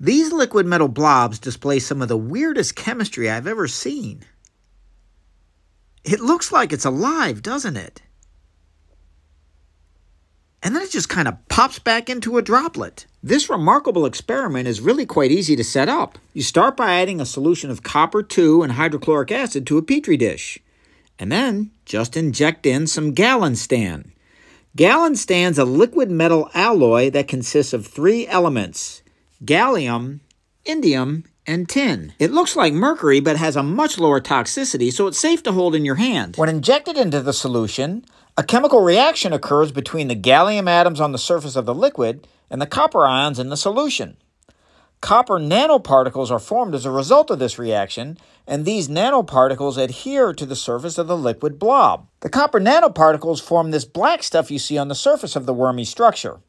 These liquid metal blobs display some of the weirdest chemistry I've ever seen. It looks like it's alive, doesn't it? And then it just kind of pops back into a droplet. This remarkable experiment is really quite easy to set up. You start by adding a solution of copper 2 and hydrochloric acid to a petri dish. And then just inject in some Galinstan. Galinstan's a liquid metal alloy that consists of three elements gallium, indium, and tin. It looks like mercury but has a much lower toxicity, so it's safe to hold in your hand. When injected into the solution, a chemical reaction occurs between the gallium atoms on the surface of the liquid and the copper ions in the solution. Copper nanoparticles are formed as a result of this reaction, and these nanoparticles adhere to the surface of the liquid blob. The copper nanoparticles form this black stuff you see on the surface of the wormy structure.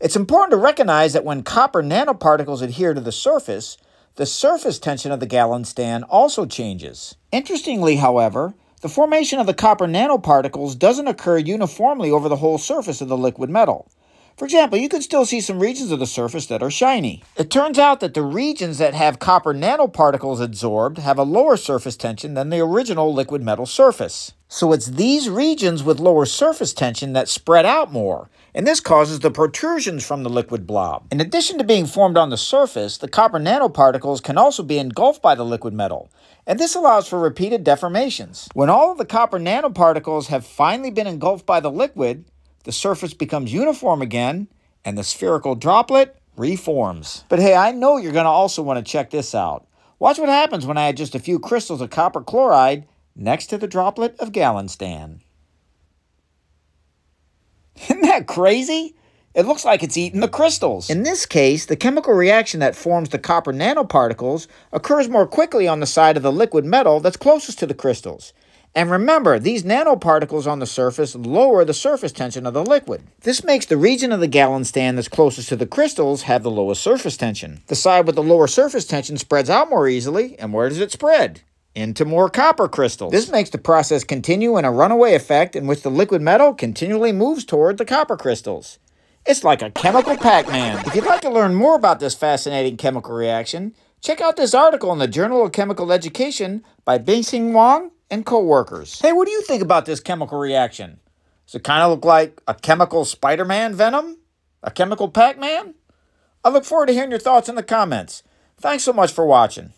It's important to recognize that when copper nanoparticles adhere to the surface, the surface tension of the Galinstan also changes. Interestingly, however, the formation of the copper nanoparticles doesn't occur uniformly over the whole surface of the liquid metal. For example, you can still see some regions of the surface that are shiny. It turns out that the regions that have copper nanoparticles adsorbed have a lower surface tension than the original liquid metal surface. So it's these regions with lower surface tension that spread out more, and this causes the protrusions from the liquid blob. In addition to being formed on the surface, the copper nanoparticles can also be engulfed by the liquid metal, and this allows for repeated deformations. When all of the copper nanoparticles have finally been engulfed by the liquid, the surface becomes uniform again, and the spherical droplet reforms. But hey, I know you're going to also want to check this out. Watch what happens when I add just a few crystals of copper chloride next to the droplet of Galinstan. Isn't that crazy? It looks like it's eating the crystals. In this case, the chemical reaction that forms the copper nanoparticles occurs more quickly on the side of the liquid metal that's closest to the crystals. And remember, these nanoparticles on the surface lower the surface tension of the liquid. This makes the region of the Galinstan that's closest to the crystals have the lowest surface tension. The side with the lower surface tension spreads out more easily, and where does it spread? Into more copper crystals. This makes the process continue in a runaway effect in which the liquid metal continually moves toward the copper crystals. It's like a chemical Pac-Man. If you'd like to learn more about this fascinating chemical reaction, check out this article in the Journal of Chemical Education by Bingxing Wang and co-workers. Hey, what do you think about this chemical reaction? Does it kind of look like a chemical Spider-Man venom? A chemical Pac-Man? I look forward to hearing your thoughts in the comments. Thanks so much for watching.